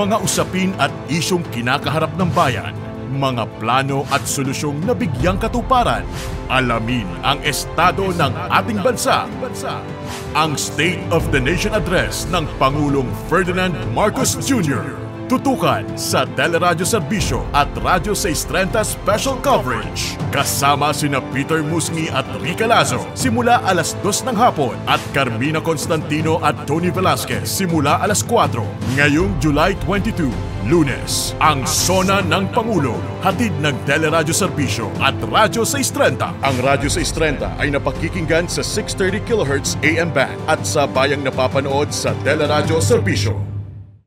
mga usapin at isyong kinakaharap ng bayan, mga plano at solusyong nabigyang katuparan. Alamin ang estado ng ating bansa. Ang State of the Nation Address ng Pangulong Ferdinand Marcos Jr. Tutukan sa Teleradyo Serbisyo at Radyo 630 Special Coverage. Kasama sina Peter Musngi at Rica Lazo simula alas 2 ng hapon at Carmina Constantino at Tony Velasquez simula alas 4. Ngayong July 22, Lunes, ang Sona ng Pangulo, hatid ng Teleradyo Serbisyo at Radyo 630. Ang Radyo 630 ay napakikinggan sa 630 kHz AM band at sa bayang napapanood sa Teleradyo Serbisyo.